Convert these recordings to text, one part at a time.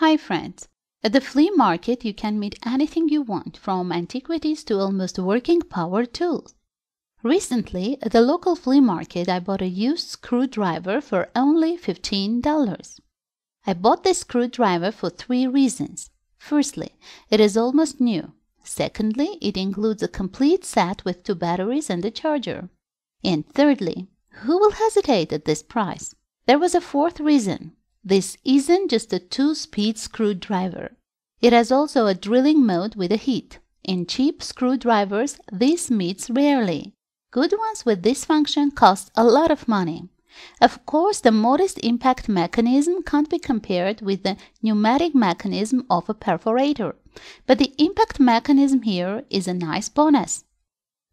Hi friends! At the flea market you can meet anything you want from antiquities to almost working power tools. Recently, at the local flea market I bought a used screwdriver for only $15. I bought this screwdriver for three reasons. Firstly, it is almost new. Secondly, it includes a complete set with two batteries and a charger. And thirdly, who will hesitate at this price? There was a fourth reason. This isn't just a two-speed screwdriver. It has also a drilling mode with a heat. In cheap screwdrivers, this meets rarely. Good ones with this function cost a lot of money. Of course, the modest impact mechanism can't be compared with the pneumatic mechanism of a perforator, but the impact mechanism here is a nice bonus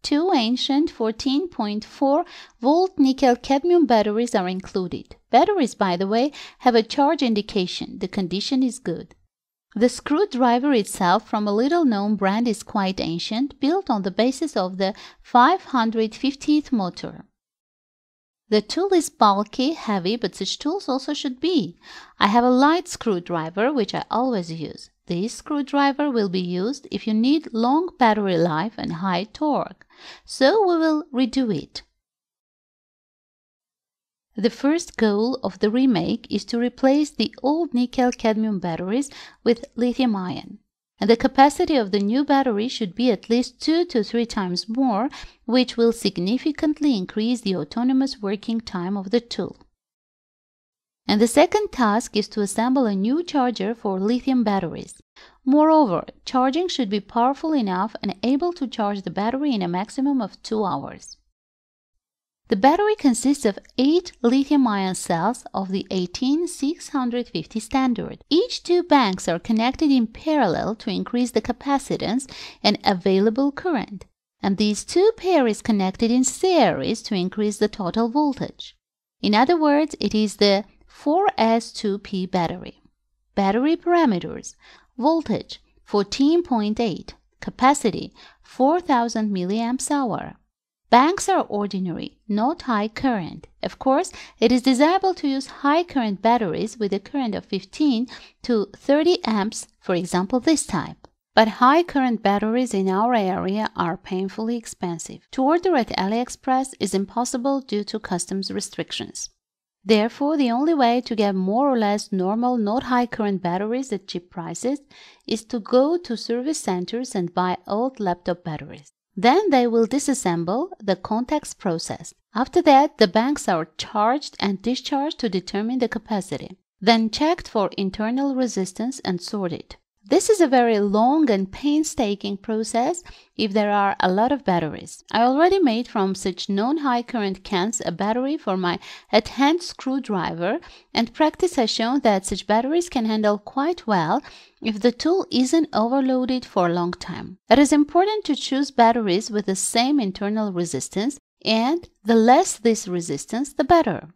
two ancient 14.4 volt nickel cadmium batteries are included. Batteries, by the way, have a charge indication. The condition is good. The screwdriver itself from a little known brand is quite ancient, built on the basis of the 550th motor. The tool is bulky, heavy, but such tools also should be. I have a light screwdriver, which I always use. This screwdriver will be used if you need long battery life and high torque, so we will redo it. The first goal of the remake is to replace the old nickel-cadmium batteries with lithium-ion. And the capacity of the new battery should be at least two to three times more, which will significantly increase the autonomous working time of the tool. And the second task is to assemble a new charger for lithium batteries. Moreover, charging should be powerful enough and able to charge the battery in a maximum of 2 hours. The battery consists of 8 lithium-ion cells of the 18650 standard. Each two banks are connected in parallel to increase the capacitance and available current, and these two pairs connected in series to increase the total voltage. In other words, it is the 4S2P battery. Battery parameters voltage 14.8, capacity 4000 milliamps hour. Banks are ordinary, not high current. Of course, it is desirable to use high current batteries with a current of 15 to 30 amps, for example this type. But high current batteries in our area are painfully expensive. To order at AliExpress is impossible due to customs restrictions. Therefore, the only way to get more or less normal, not high current batteries at cheap prices is to go to service centers and buy old laptop batteries. Then they will disassemble the contacts process. After that, the banks are charged and discharged to determine the capacity, then checked for internal resistance and sorted. This is a very long and painstaking process if there are a lot of batteries. I already made from such non-high current cans a battery for my at-hand screwdriver and practice has shown that such batteries can handle quite well if the tool isn't overloaded for a long time. It is important to choose batteries with the same internal resistance and the less this resistance, the better.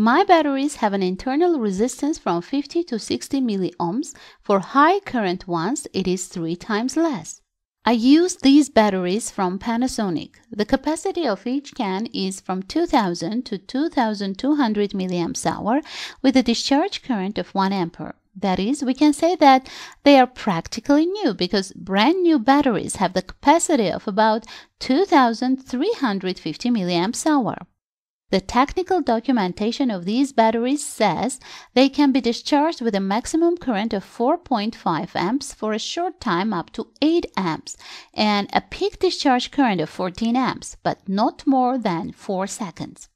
My batteries have an internal resistance from 50 to 60 milliohms. For high current ones, it is three times less. I use these batteries from Panasonic. The capacity of each can is from 2000 to 2200 milliamps hour with a discharge current of 1 ampere. That is, we can say that they are practically new because brand new batteries have the capacity of about 2350 milliamps hour. The technical documentation of these batteries says they can be discharged with a maximum current of 4.5 amps for a short time up to 8 amps and a peak discharge current of 14 amps, but not more than 4 seconds.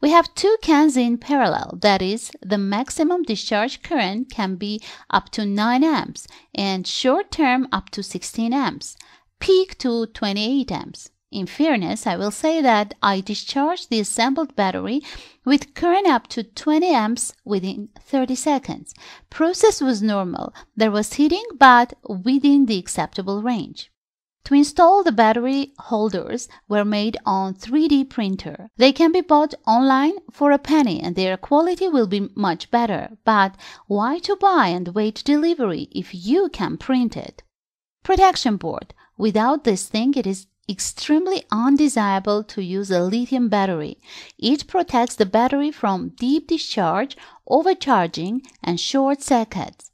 We have two cans in parallel, that is, the maximum discharge current can be up to 9 amps and short term up to 16 amps, peak to 28 amps. In fairness, I will say that I discharged the assembled battery with current up to 20 amps within 30 seconds. Process was normal. There was heating, but within the acceptable range. To install the battery holders were made on 3D printer. They can be bought online for a penny and their quality will be much better. But why to buy and wait delivery if you can print it? Protection board. Without this thing, it is extremely undesirable to use a lithium battery. It protects the battery from deep discharge, overcharging, and short circuits.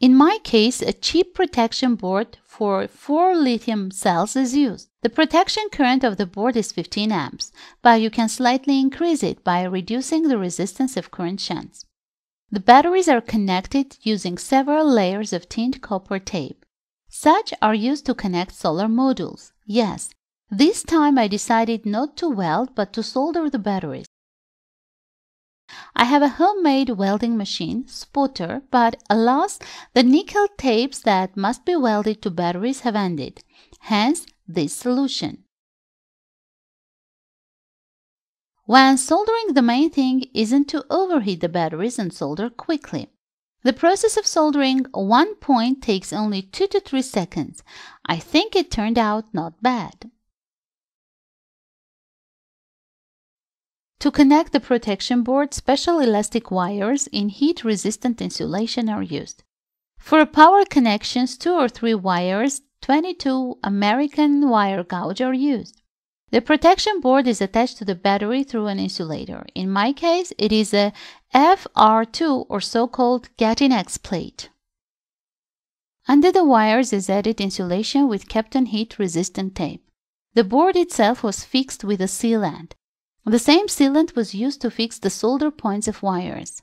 In my case, a cheap protection board for 4 lithium cells is used. The protection current of the board is 15 amps, but you can slightly increase it by reducing the resistance of current shunts. The batteries are connected using several layers of tinned copper tape. Such are used to connect solar modules. Yes, this time I decided not to weld but to solder the batteries. I have a homemade welding machine, spotter, but alas, the nickel tapes that must be welded to batteries have ended. Hence, this solution. When soldering, the main thing isn't to overheat the batteries and solder quickly. The process of soldering one point takes only 2 to 3 seconds. I think it turned out not bad. To connect the protection board, special elastic wires in heat-resistant insulation are used. For power connections, two or three wires, 22 American wire gauge are used. The protection board is attached to the battery through an insulator. In my case, it is a FR2 or so-called X plate. Under the wires is added insulation with Kapton heat-resistant tape. The board itself was fixed with a sealant. The same sealant was used to fix the solder points of wires.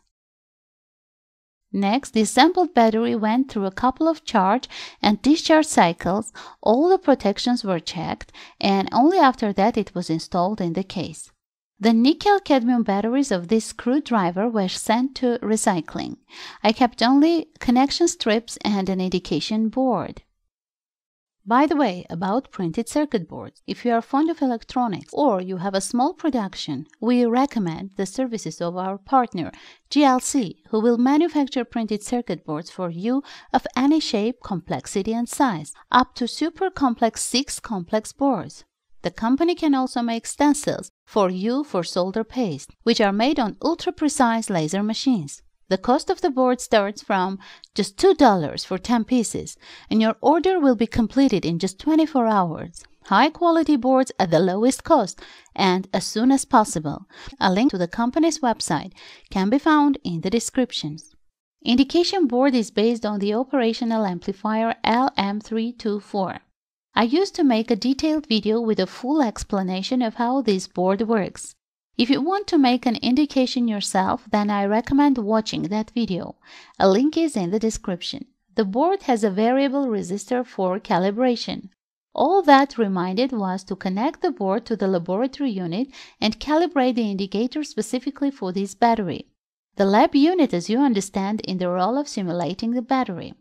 Next, the assembled battery went through a couple of charge and discharge cycles, all the protections were checked, and only after that it was installed in the case. The nickel cadmium batteries of this screwdriver were sent to recycling. I kept only connection strips and an indication board. By the way, about printed circuit boards, if you are fond of electronics or you have a small production, we recommend the services of our partner, JLC, who will manufacture printed circuit boards for you of any shape, complexity, and size, up to super complex 6 complex boards. The company can also make stencils for you for solder paste, which are made on ultra precise laser machines. The cost of the board starts from just $2 for 10 pieces, and your order will be completed in just 24 hours. High quality boards at the lowest cost and as soon as possible. A link to the company's website can be found in the descriptions. Indication board is based on the operational amplifier LM324. I used to make a detailed video with a full explanation of how this board works. If you want to make an indication yourself, then I recommend watching that video. A link is in the description. The board has a variable resistor for calibration. All that reminded was to connect the board to the laboratory unit and calibrate the indicator specifically for this battery. The lab unit, as you understand, in the role of simulating the battery.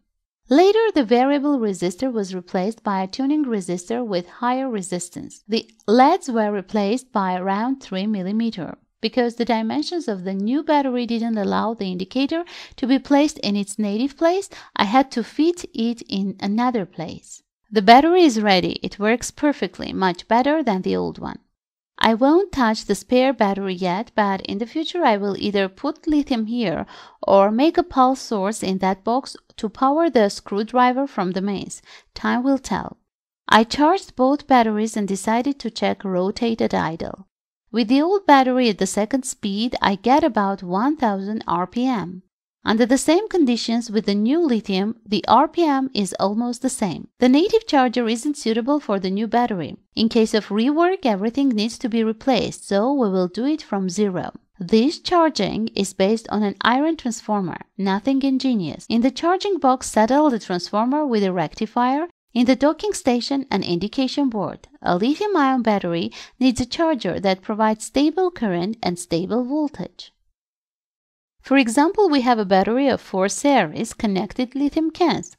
Later, the variable resistor was replaced by a tuning resistor with higher resistance. The LEDs were replaced by around 3 mm. Because the dimensions of the new battery didn't allow the indicator to be placed in its native place, I had to fit it in another place. The battery is ready. It works perfectly, much better than the old one. I won't touch the spare battery yet, but in the future I will either put lithium here or make a pulse source in that box to power the screwdriver from the mains. Time will tell. I charged both batteries and decided to check rotate at idle. With the old battery at the second speed, I get about 1000 RPM. Under the same conditions with the new lithium, the RPM is almost the same. The native charger isn't suitable for the new battery. In case of rework, everything needs to be replaced, so we will do it from zero. This charging is based on an iron transformer, nothing ingenious. In the charging box, settle the transformer with a rectifier in the docking station, an indication board. A lithium ion battery needs a charger that provides stable current and stable voltage. For example, we have a battery of four series connected lithium cans.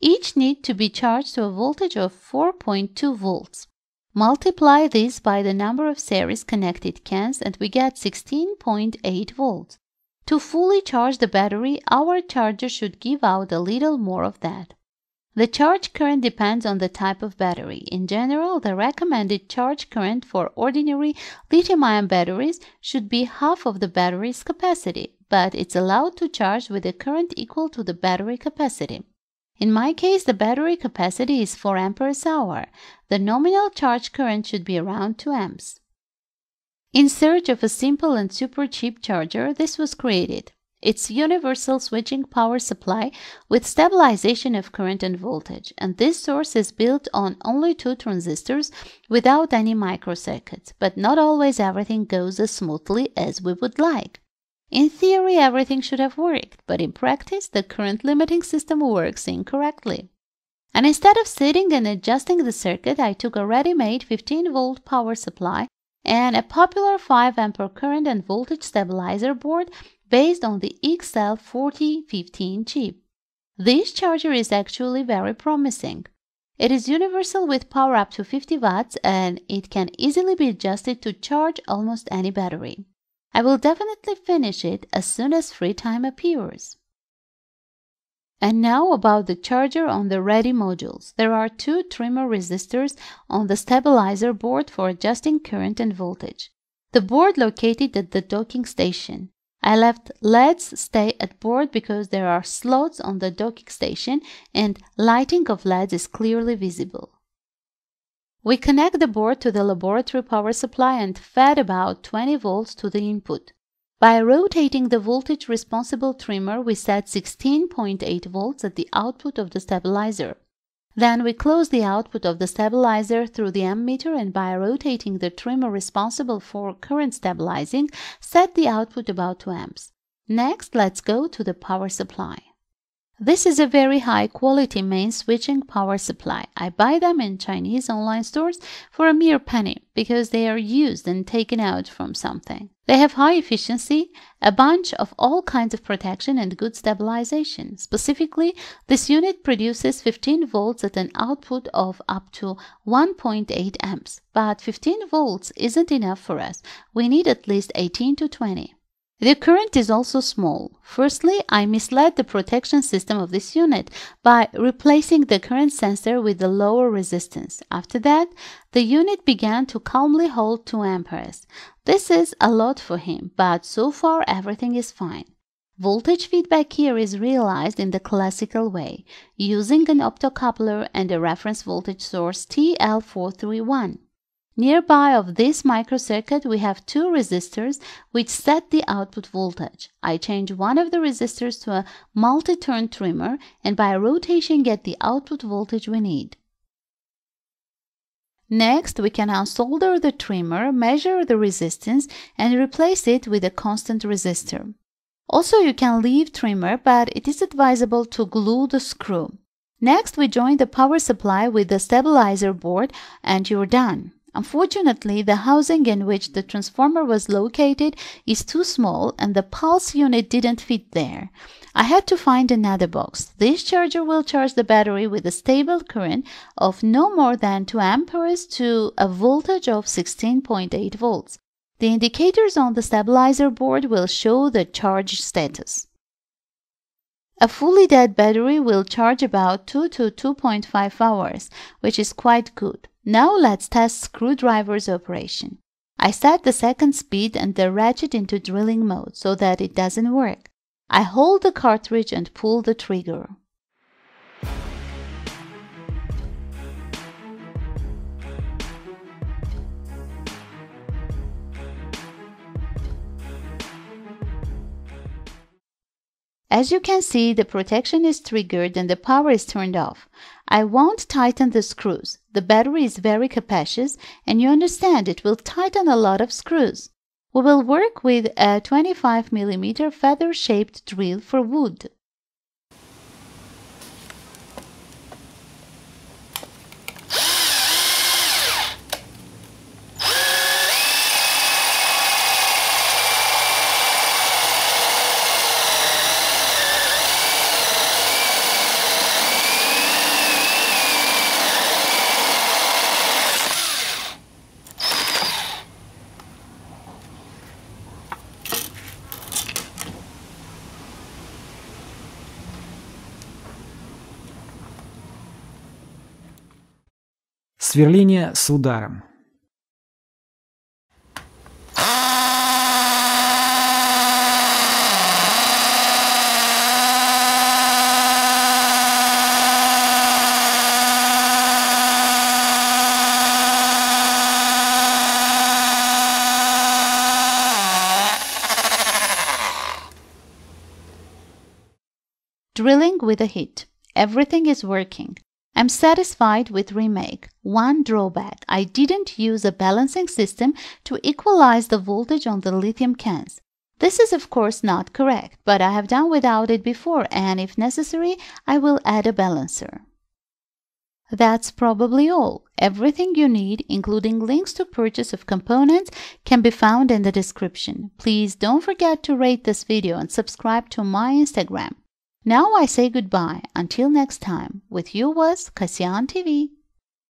Each need to be charged to a voltage of 4.2 volts. Multiply this by the number of series connected cans and we get 16.8 volts. To fully charge the battery, our charger should give out a little more of that. The charge current depends on the type of battery. In general, the recommended charge current for ordinary lithium-ion batteries should be half of the battery's capacity but it's allowed to charge with a current equal to the battery capacity. In my case, the battery capacity is 4 amperes hour. The nominal charge current should be around 2 amps. In search of a simple and super cheap charger, this was created. It's universal switching power supply with stabilization of current and voltage, and this source is built on only two transistors without any microcircuits, but not always everything goes as smoothly as we would like. In theory, everything should have worked, but in practice, the current limiting system works incorrectly. And instead of sitting and adjusting the circuit, I took a ready-made 15 volt power supply and a popular 5 ampere current and voltage stabilizer board based on the XL4015 chip. This charger is actually very promising. It is universal with power up to 50 watts and it can easily be adjusted to charge almost any battery. I will definitely finish it as soon as free time appears. And now about the charger on the ready modules. There are two trimmer resistors on the stabilizer board for adjusting current and voltage. The board located at the docking station. I left LEDs stay at board because there are slots on the docking station and lighting of LEDs is clearly visible. We connect the board to the laboratory power supply and fed about 20 volts to the input. By rotating the voltage responsible trimmer, we set 16.8 volts at the output of the stabilizer. Then we close the output of the stabilizer through the ammeter and by rotating the trimmer responsible for current stabilizing, set the output about 2 amps. Next, let's go to the power supply. This is a very high quality main switching power supply. I buy them in Chinese online stores for a mere penny because they are used and taken out from something. They have high efficiency, a bunch of all kinds of protection and good stabilization. Specifically, this unit produces 15 volts at an output of up to 1.8 amps. But 15 volts isn't enough for us. We need at least 18 to 20. The current is also small. Firstly, I misled the protection system of this unit by replacing the current sensor with the lower resistance. After that, the unit began to calmly hold 2 amperes. This is a lot for him, but so far everything is fine. Voltage feedback here is realized in the classical way, using an optocoupler and a reference voltage source TL431. Nearby of this microcircuit we have two resistors which set the output voltage. I change one of the resistors to a multi-turn trimmer and by rotation get the output voltage we need. Next, we can unsolder the trimmer, measure the resistance, and replace it with a constant resistor. Also, you can leave trimmer, but it is advisable to glue the screw. Next, we join the power supply with the stabilizer board and you're done. Unfortunately, the housing in which the transformer was located is too small and the pulse unit didn't fit there. I had to find another box. This charger will charge the battery with a stable current of no more than 2 amperes to a voltage of 16.8 volts. The indicators on the stabilizer board will show the charge status. A fully dead battery will charge about 2 to 2.5 hours, which is quite good. Now let's test screwdriver's operation. I set the second speed and the ratchet into drilling mode so that it doesn't work. I hold the cartridge and pull the trigger. As you can see, the protection is triggered and the power is turned off. I won't tighten the screws. The battery is very capacious and you understand it will tighten a lot of screws. We will work with a 25 mm feather-shaped drill for wood. Сверление с ударом. Drilling with a hit. Everything is working. I'm satisfied with remake. One drawback, I didn't use a balancing system to equalize the voltage on the lithium cans. This is of course not correct, but I have done without it before and if necessary, I will add a balancer. That's probably all. Everything you need, including links to purchase of components, can be found in the description. Please don't forget to rate this video and subscribe to my Instagram. Now I say goodbye. Until next time. With you was Kasyan TV.